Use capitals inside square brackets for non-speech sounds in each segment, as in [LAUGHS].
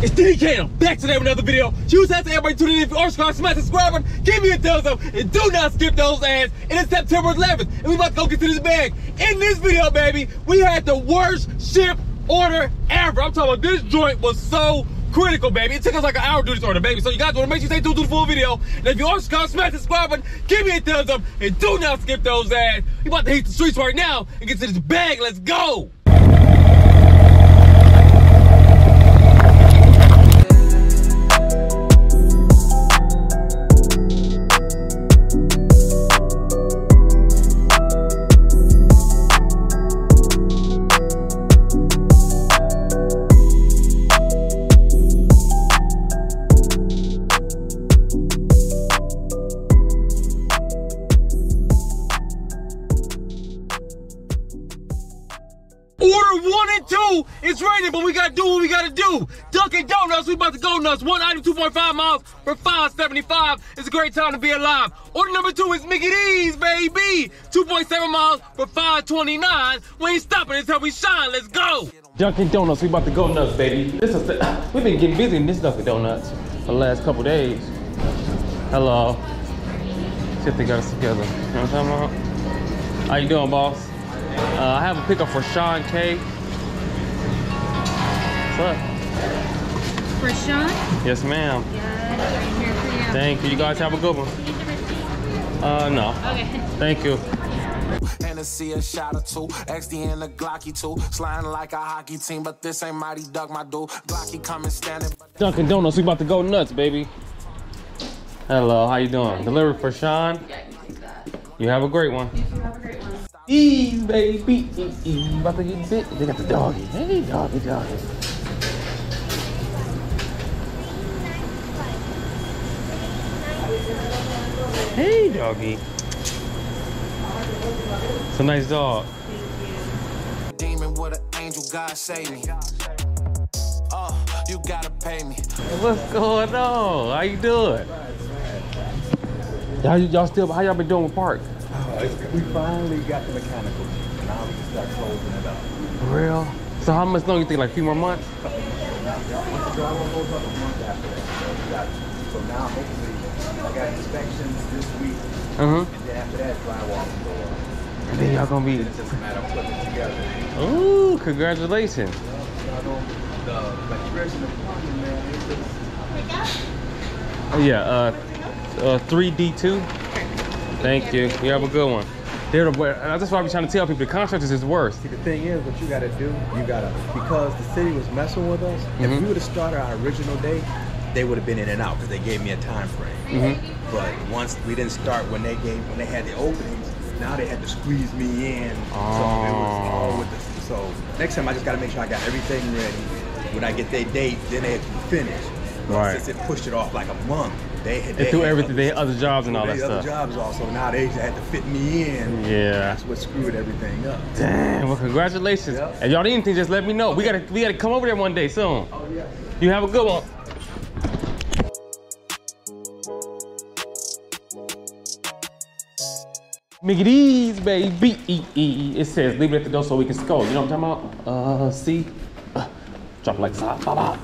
It's DK. I'm back today with another video. Huge thanks to everybody tuning in. If you are subscribed, smash the subscribe button. Give me a thumbs up. And do not skip those ads. And it's September 11th. And we about to go get to this bag. In this video, baby, we had the worst Shipt order ever. I'm talking about this joint was so critical, baby. It took us like an hour to do this order, baby. So you guys want to make sure you stay tuned to the full video. And if you are subscribed, smash the subscribe button. Give me a thumbs up. And do not skip those ads. We about to hit the streets right now and get to this bag. Let's go. Great time to be alive. Order number two is Mickey D's, baby. 2.7 miles for 5.29. We ain't stopping until we shine. Let's go. Dunkin' Donuts, we about to go nuts, baby. This is the, [LAUGHS] we've been getting busy in this Dunkin' Donuts for the last couple days. Hello. See if they got us together. You know what I'm talking about? How you doing, boss? Uh, I have a pickup for Sean K. What's up? For Sean? Yes, ma'am. Yes, right here for you. Thank you. You guys have a good one. Need the receipt? Uh, no. Okay. Thank you. Hennessy a shot or two, XD and a Glocky two, sliding like a hockey team, but this ain't Mighty Duck, my dude. Glocky coming standing, Dunkin' Donuts, we about to go nuts, baby. Hello, how you doing? Delivered for Sean. You have a great one. Have a great one. Ease, baby. Ease. About to get bit. They got the doggy. Hey, doggy, doggy. Hey, doggy. It's a nice dog. demon with an angel, God save me. Oh, you gotta pay me. What's going on? How you doing? Y'all, y'all still, how y'all been doing with Park? We finally got the mechanical. Now we can start closing it up. For real? So how much longer you think, like a few more months? Once the drywall goes up a month after that. So, so now hopefully I got inspections this week. Uh-huh. And then after that, drywall will go up. And then y'all gonna be, It's just a matter of putting it together. ooh, congratulations. Y'all know the electrician, the plumbing, man, it's just Oh yeah, uh, uh, 3D2. Thank you. You have a good one. They're the, that's why I'm trying to tell people the contractors is worse. See, the thing is, what you gotta do, you gotta, because the city was messing with us, if Mhm. we would've started our original date, they would've been in and out, because they gave me a time frame. hmm But once we didn't start when they gave, when they had the openings, now they had to squeeze me in. So it was all with the, so next time I just gotta make sure I got everything ready. When I get their date, then they have to be finished. Right. Since it pushed it off like a month, they had. They threw had everything, other- they had other jobs and all they that had other stuff. jobs also. Now they had to fit me in. Yeah. That's what screwed everything up. Damn. Well, congratulations. Yep. And y'all need anything, just let me know. We gotta, we gotta come over there one day soon. Oh yeah. You have a good one. Mickey D's, baby. E, e, e. It says leave it at the door so we can score. You know what I'm talking about? Uh, see? Uh, drop it like five, five,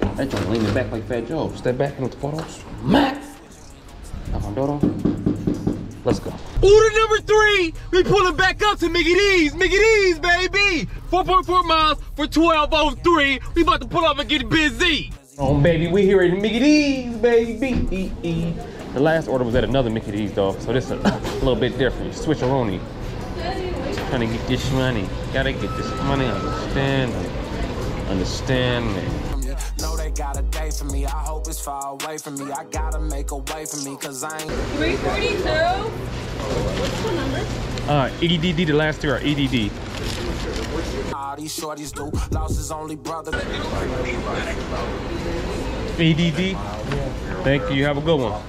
five. That joint leaning back like Fat Joe. Step back with the photos. Mac. Knock. Let's go. Order number three. We pulling back up to Make It Mickey D's. Mickey D's, baby. 4.4 miles for 1203. We about to pull up and get busy. Oh, baby, we here at Mickey D's, baby. The last order was at another Mickey D's, though, so this is a little bit different. Switcheroni. Trying to get this money. Gotta get this money. Understand me. Understand me. From me. Know they got a day for me. I hope it's far away from me. I gotta make a way for me, cause I ain't. 342. What's the number? Uh, EDD, the last two are E EDD. All these shorties do. Lost his only brother. EDD. Thank you. Have a good one.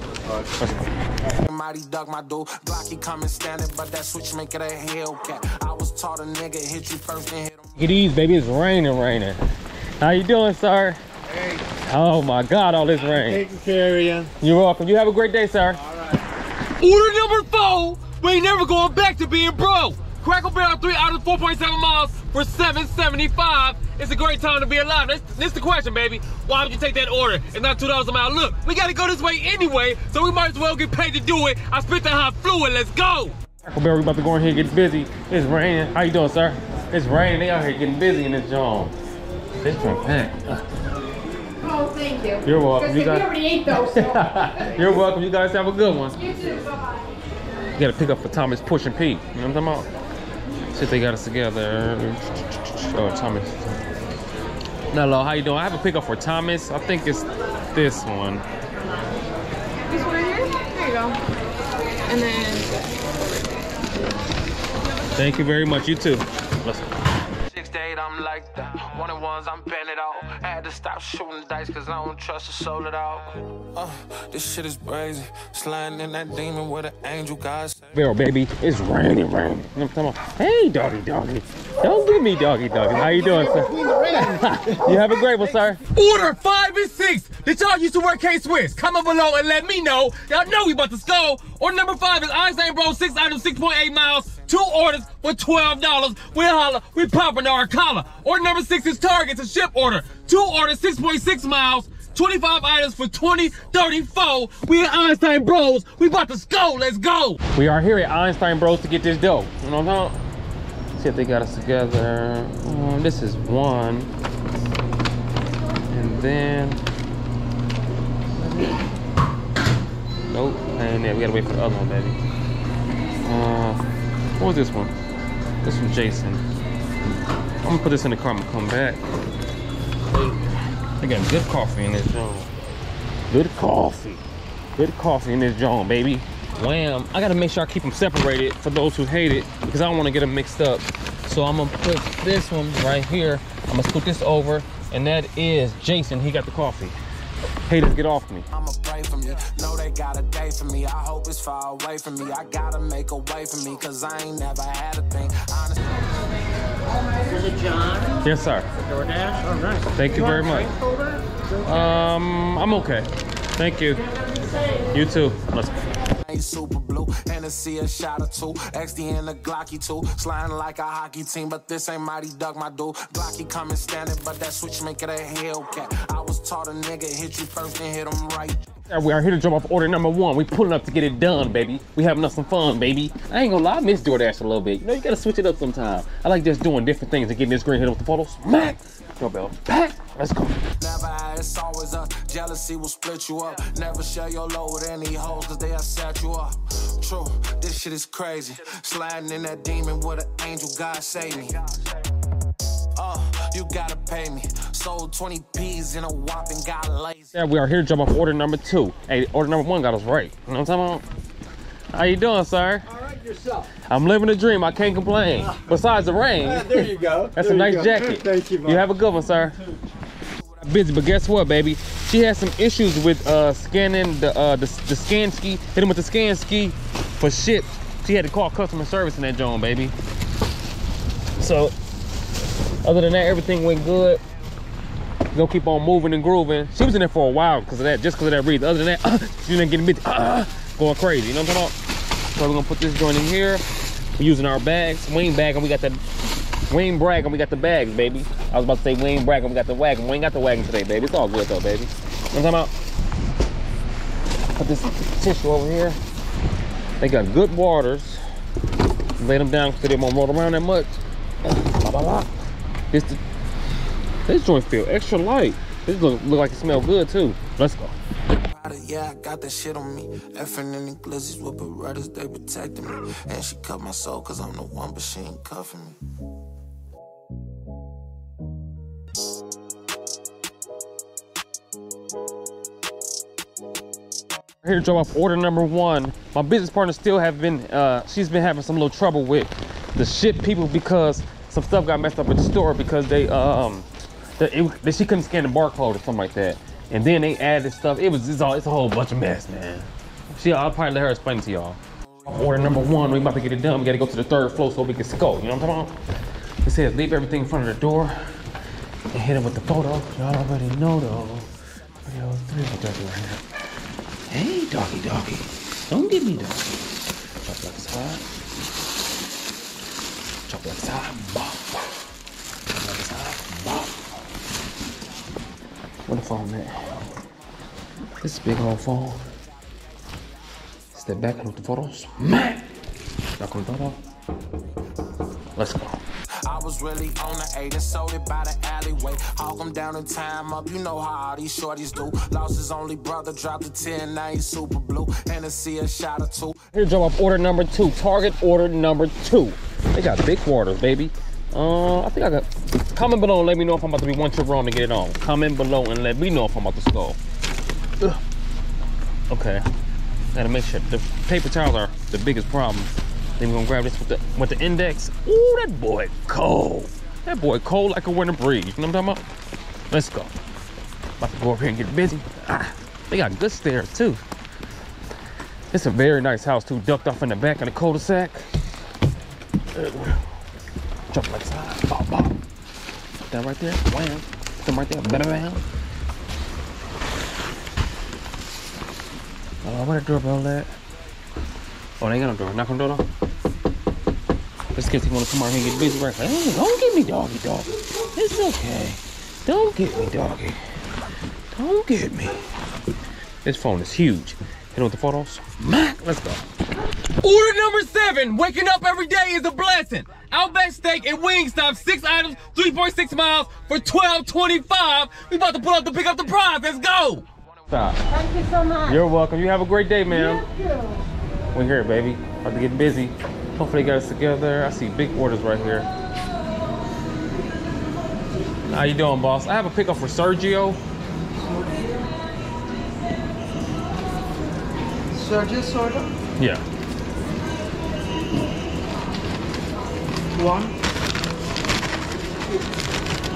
Mighty Duck, my dude. Glocky coming standing, but that switch make it a Hellcat. I was taught a nigga hit you first and hit him. Get these, baby. It's raining, raining. How you doing, sir? Oh my God, all this rain. Taking care of you. You're welcome. You have a great day, sir. Order number four. We ain't never going back to being broke. Cracker Barrel 3 out of 4.7 miles for 775. It's a great time to be alive. This, this the question, baby. Why would you take that order? It's not $2 a mile. Look, we gotta go this way anyway, so we might as well get paid to do it. I spit the hot fluid. Let's go. Taco Bell, we about to go in here and get busy. It's raining. How you doing, sir? It's raining. They out here getting busy in this joint. This joint packed. Oh, thank you. You're welcome. You we already ate those. So. [LAUGHS] You're welcome. You guys have a good one. you too. Bye-bye. You gotta pick up for Thomas Push and Pete. You know what I'm talking about? See if they got us together. Oh, Thomas. Hello, how you doing? I have a pickup for Thomas. I think it's this one. This one right here? There you go. And then Thank you very much. You too. Let's go. Six to eight, I'm like that. One and ones, I'm betting it all. Had to stop shooting dice, cause I don't trust the soul at all. Uh, this shit is crazy. Sliding in that demon with an angel, God save. Barrel, baby. It's raining, raining. You know what I'm talking about? Hey, doggy, doggy. Don't give me doggy, doggy. How you doing, sir? [LAUGHS] you have a great one, sir. Order five and six. Did y'all used to work K Swiss? Comment below and let me know. Y'all know we about to score. Order number five is Einstein Bro, six items, 6.8 miles, two orders for $12. We holla, we popping our collar. Order number six is Target, a Shipt order. Two orders, 6.6 miles, 25 items for 20, 34. We at Einstein Bros. We about to go. Let's go. We are here at Einstein Bros to get this dough. You know what I'm talking? See if they got us together. Um, this is one. And then. Nope, and then we gotta wait for the other one, baby. Uh, what was this one? This from Jason. I'm gonna put this in the car. Gonna come back. They got good coffee in this joint. Good coffee. Good coffee in this joint, baby. Wham. I gotta make sure I keep them separated for those who hate it because I don't want to get them mixed up. So I'm gonna put this one right here. I'm gonna scoot this over, and that is Jason. He got the coffee. Haters, get off me. I'ma pray for me. Know they got a day for me. I hope it's far away from me. I gotta make a way for me, cause I ain't never had a thing. Honestly. Yes, sir. DoorDash? Oh, nice. Thank you very much. Um, I'm okay. Thank you. You too. Let's go. Ain't super blue, Hennessy a shot or two. XD and a Glocky too. Sliding like a hockey team, but this ain't Mighty Duck, my dude. Glocky coming standing, but that switch make it a Hellcat. I was taught a nigga hit you first and hit him right. We are here to jump off order number one. We pulling up to get it done, baby. We having us some fun, baby. I ain't gonna lie, I miss DoorDash a little bit. You know, you gotta switch it up sometime. I like just doing different things and getting this green hit with the photos. Smack! Doorbell. Pack! Let's go. Never it's always up. Jealousy will split you up. Never share your load with any hoes, cause they'll set you up. True, this shit is crazy. Sliding in that demon with an angel, God save me. Uh, you gotta pay me. Sold 20 P's in a whopping, got lazy. Yeah, we are here to jump off order number two. Hey, order number one got us right. You know what I'm talking about? How you doing, sir? All right, yourself. I'm living the dream. I can't complain. Besides the rain. Ah, there you go. [LAUGHS] That's There a nice go. jacket. [LAUGHS] Thank you, You have a good one, sir. Busy, but guess what, baby? She had some issues with uh, scanning the uh, the, the scan ski. Hit him with the scan ski for shit. She had to call customer service in that joint, baby. So, other than that, everything went good. Gonna keep on moving and grooving. She was in there for a while because of that, just because of that reason. Other than that, [COUGHS] she didn't getting busy, uh, [COUGHS] going crazy. You know what I'm talking about? So we're gonna put this joint in here. We're using our bags, wing bag, and we got the Wayne and we got the bags, baby. I was about to say Wayne and we got the wagon. We ain't got the wagon today, baby. It's all good though, baby. You know I'm talking about? Put this tissue over here. They got good waters. Lay them down so they won't roll around that much. Blah, blah, blah. This, this joint feel extra light. This look, look like it smell good too. Let's go. Yeah, I got that shit on me. Effing in the glizzies with Berettas, they protecting me. And she cut my soul, cause I'm the one, but she ain't cuffing me. Here to drop off order number one. My business partner still have been, uh, she's been having some little trouble with the Shipt people because some stuff got messed up at the store because they, um, the, it, that she couldn't scan the barcode or something like that. And then they added stuff. It was, it's, all, it's a whole bunch of mess, man. She, I'll probably let her explain to y'all. Order number one, we about to get it done. We gotta go to the third floor so we can go. You know what I'm talking about? It says leave everything in front of the door and hit it with the photo. Y'all already know though. Oh three, I do right now? Hey, doggy, doggy. Don't give me doggy. Chop like it's hot. Chop like it's hot. Bop. Chop like it's hot. Bop. Where the phone? This big old phone. Step back and look the photos. Man! Y'all come photo? Let's go. I was really on the eight and sold it by the alleyway. Hog 'em down and time up, you know how all these shorties do. Lost his only brother, dropped a 10, now he's super blue. Hennessy, a shot or two. Here, drop off order number two. Target order number two. They got big waters, baby. Uh, I think I got. Comment below and let me know if I'm about to be one trip wrong to get it on. Comment below and let me know if I'm about to skull. Ugh. Okay. Gotta make sure the paper towels are the biggest problem. Then we're gonna grab this with the with the index. Ooh, that boy cold. That boy cold like a winter breeze. You know what I'm talking about? Let's go. About to go over here and get busy. Ah, they got good stairs too. It's a very nice house too, ducked off in the back of the cul-de-sac. Jump like side, bop, bop. Put that right there, wham. Put them right there, better bam. Oh, where the doorbell at? Oh, they ain't got no door. Knock on the door. Though. Let's get you wanna come out here and get busy right quick. Hey, don't get me doggy dog. It's okay. Don't get me doggy. Don't get me. This phone is huge. Hit it with the photos. Mac, let's go. Order number seven. Waking up every day is a blessing. Outback Steak and Wingstop, six items, 3.6 miles for 12.25. We about to pull up to pick up the prize. Let's go. Stop. Thank you so much. You're welcome. You have a great day, ma'am. We're here, baby. About to get busy. Hopefully, they got us together. I see big orders right here. How you doing, boss? I have a pickup for Sergio. Sergio Soda. Yeah. One.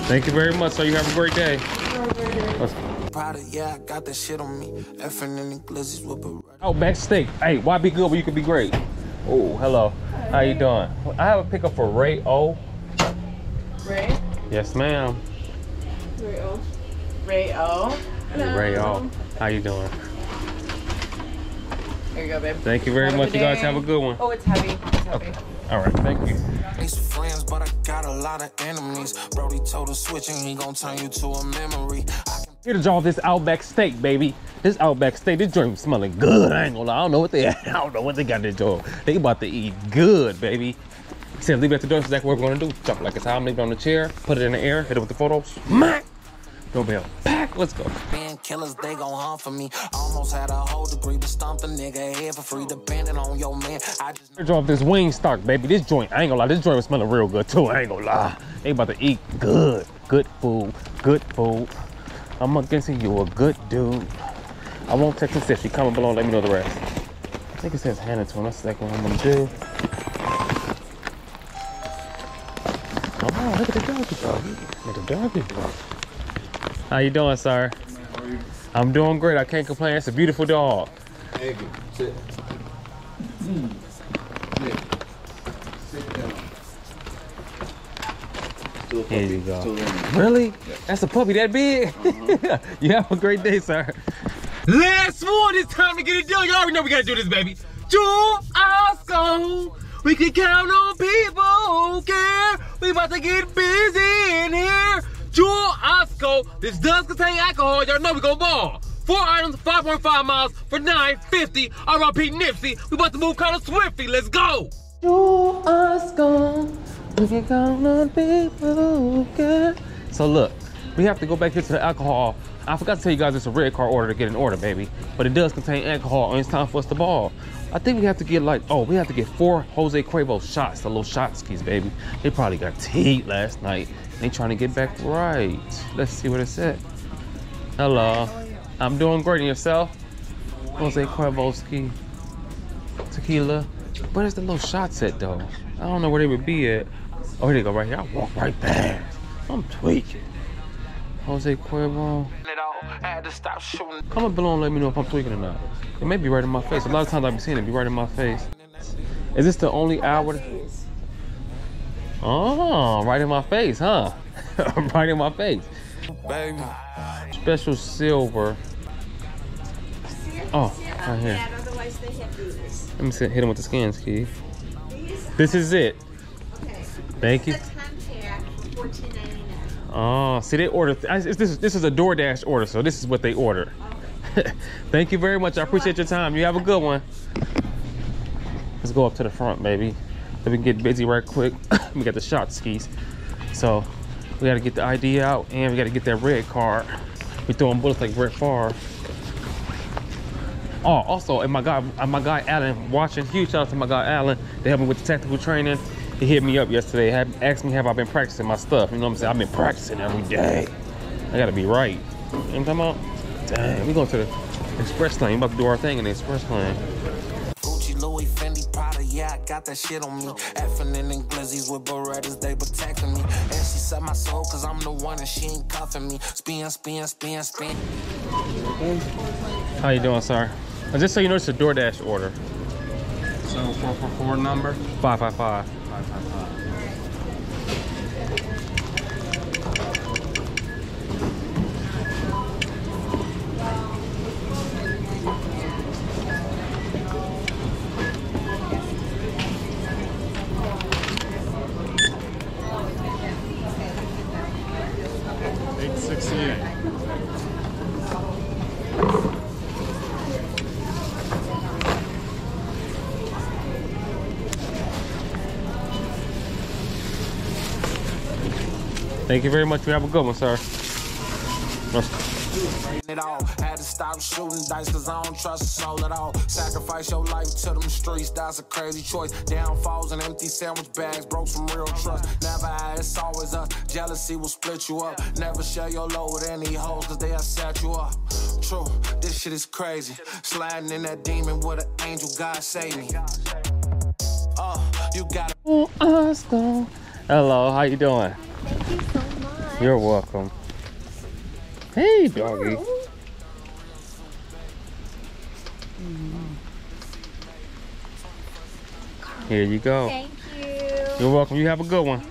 Thank you very much. So you have a great day. Let's Proud yeah, I got that shit on me. Effing in glizzies with a oh, Outback Steak. Hey, why be good when you can be great? Oh, hello. How you doing? I have a pickup for Ray O. Ray. Yes, ma'am. Ray O. Ray O. Ray O. How you doing? Here you go, babe. Thank you very Have much. You guys have a good one. Oh, it's heavy. It's heavy. All right. Thank you. These friends, but I got a lot of enemies. Brody told us switching, he gon' turn you to a memory. I can Here to draw this Outback steak, baby. This Outback steak, this joint smelling good. I ain't gonna lie. I don't know what they, [LAUGHS] I don't know what they got in this joint. They about to eat good, baby. Said leave it at the door. That's exactly what we're gonna do. Jump like it's how I'm leaving it on the chair. Put it in the air. Hit it with the photos. Mac. Doorbell. Pack. Let's go. being killers, they gon' hunt for me. Almost had a whole degree, but stumped a nigga head for free. Depending on your man, I just draw this Wingstop, baby. This joint, I ain't gonna lie. This joint was smelling real good too. I ain't gonna lie. They about to eat good. Good food. Good food. I'm against you a good dude. I won't text and She comment below and let me know the rest. I think it says hand it to him. That's exactly what I'm gonna do. Oh, look at the doggy dog. Look at the doggy dog. How you doing, sir? I'm doing great. I can't complain. It's a beautiful dog. Egg, sit. Hmm. Still Here you puppy, go. still learning. Really? That's a puppy that big? Uh-huh. [LAUGHS] you have a great day, sir. Last one. It's time to get it done. You already know we gotta do this, baby. Joe Osco. We can count on people who care. We about to get busy in here. Jewel-Osco. This does contain alcohol. Y'all know we gonna ball. Four items, 5.5 miles for 9.50. R.I.P. Nipsey. We about to move kind of swiftly. Let's go. Do us go. So look, we have to go back here to the alcohol. I forgot to tell you guys it's a red car order to get an order, baby. But it does contain alcohol and it's time for us to ball. I think we have to get like, oh, we have to get four Jose Cuervo shots, the little shot skis, baby. They probably got teed last night. They trying to get back right. Let's see what it said. Hello. I'm doing great. And yourself? Jose Cuervo ski. Tequila. Where's the little shot set though? I don't know where they would be at. Oh, here they go right here. I walk right past. I'm tweaking. Jose Cuervo. Comment below and let me know if I'm tweaking or not. It may be right in my face. A lot of times I be seeing it be right in my face. Is this the only hour? Oh, right in my face, huh? [LAUGHS] right in my face. Baby. Special silver. Oh, right here. Let me see, hit him with the scans. These, This is it. Okay. Thank you. The contact for fourteen ninety nine. Oh, see, they ordered. I- This is this is a DoorDash order, so this is what they ordered. [LAUGHS] Thank you very much. I appreciate your time. You have a good one. Let's go up to the front, baby. We can get busy right quick. [COUGHS] we got the shot skis, so we got to get the ID out and we got to get that red card. We throwing bullets like Brett Favre. Oh, also, and my guy, my guy Alan watching. Huge shout out to my guy Allen. They helped me with the tactical training. He hit me up yesterday. Had asked me have I been practicing my stuff. You know what I'm saying? I've been practicing every day. I gotta be right. You know what I'm talking about? Dang, we going to the express lane. We about to do our thing in the express lane. Gucci, Louis, Fendi, Prada, yeah, I got that shit on me. Effing in glizzies with Berettas, they protecting me. And she said my soul, cause I'm the one and she ain't cuffing me. Spin, spin, spin, spin. How you doing, sir? Just so you know, it's a DoorDash order. So 444 number? 555. 555. Thank you very much. We have a good one, sir. It all had to stop shooting dice cause I don't trust a soul at all. Sacrifice your life to them streets, that's a crazy choice. Downfalls and empty sandwich bags broke some real trust. Never had, it's always us. Jealousy will split you up. Never share your load with any hoes cause they'll set you up. True, this shit is crazy. Sliding in that demon with an angel, God save me. Uh, you gotta. Hello, how you doing? You're welcome. Hey, doggy. Here you go. Thank you. You're welcome. You have a good one.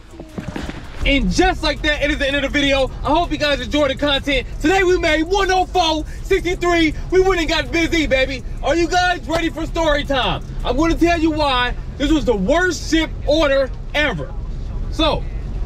And just like that, it is the end of the video. I hope you guys enjoyed the content. Today we made 104, 63. We went and got busy, baby. Are you guys ready for story time? I'm gonna tell you why this was the worst Shipt order ever. So,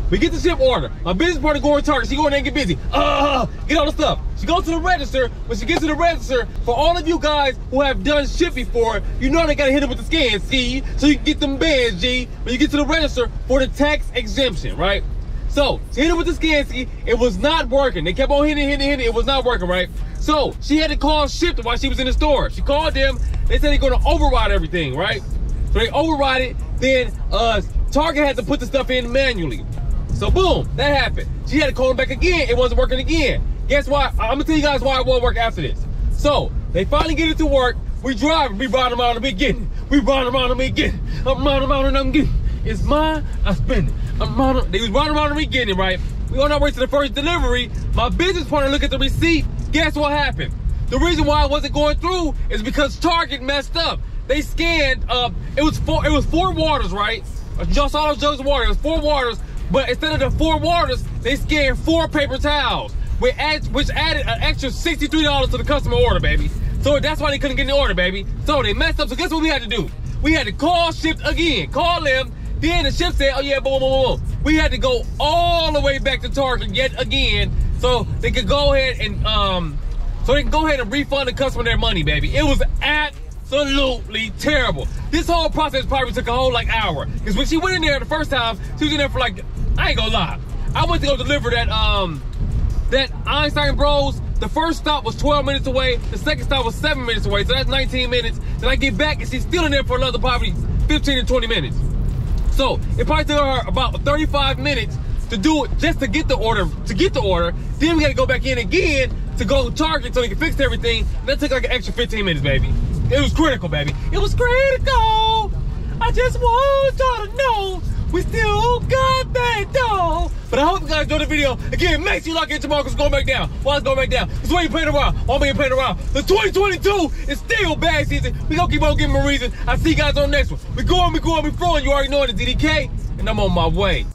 we get the Shipt order. My business partner going to Target. She going there and get busy. Uh, get all the stuff. She goes to the register. When she gets to the register, for all of you guys who have done Shipt before, you know they gotta hit it with the scan, see? So you can get them bands, G. When you get to the register for the tax exemption, right? So she hit it with the scan, see? It was not working. They kept on hitting, hitting, hitting. It was not working, right? So she had to call Shipt while she was in the store. She called them. They said they're gonna override everything, right? So they override it. Then uh, Target had to put the stuff in manually. So boom, that happened. She had to call them back again. It wasn't working again. Guess why? I'm gonna tell you guys why it won't work after this. So they finally get it to work. We drive. We ride around and we getting. We ride around and we getting. I'm riding around and I'm getting. It's mine. I spend it. I'm riding. They was riding around and we getting it right. We on our way to the first delivery. My business partner look at the receipt. Guess what happened? The reason why it wasn't going through is because Target messed up. They scanned. Uh, it was four. It was four waters, right? Just all those jugs of water. It was four waters. But instead of the four waters, they scanned four paper towels, which, add, which added an extra $63 to the customer order, baby. So that's why they couldn't get the order, baby. So they messed up. So guess what we had to do? We had to call Shipt again. Call them. Then the Shipt said, oh yeah, boom, boom, boom. We had to go all the way back to Target yet again so they could go ahead and, um, so they can go ahead and refund the customer their money, baby. It was absolutely terrible. This whole process probably took a whole like hour. Because when she went in there the first time, she was in there for like, I ain't gonna lie. I went to go deliver that um that Einstein Bros. The first stop was 12 minutes away. The second stop was seven minutes away. So that's 19 minutes. Then I get back and she's still in there for another probably 15 to 20 minutes. So it probably took her about 35 minutes to do it just to get the order, to get the order. Then we gotta go back in again to go to Target so we can fix everything. That took like an extra 15 minutes, baby. It was critical, baby. It was critical. I just want y'all to know we still got that though. But I hope you guys enjoyed the video. Again, make sure you like it tomorrow because it's going back down. Why it's going back down? It's why you playing around. Why am I playing around? The 2022 is still bad season. We gonna keep on giving a reason. I see you guys on the next one. We going, we going, we flowing. You already know it. DDK, and I'm on my way.